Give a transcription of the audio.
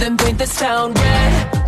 then paint this town red,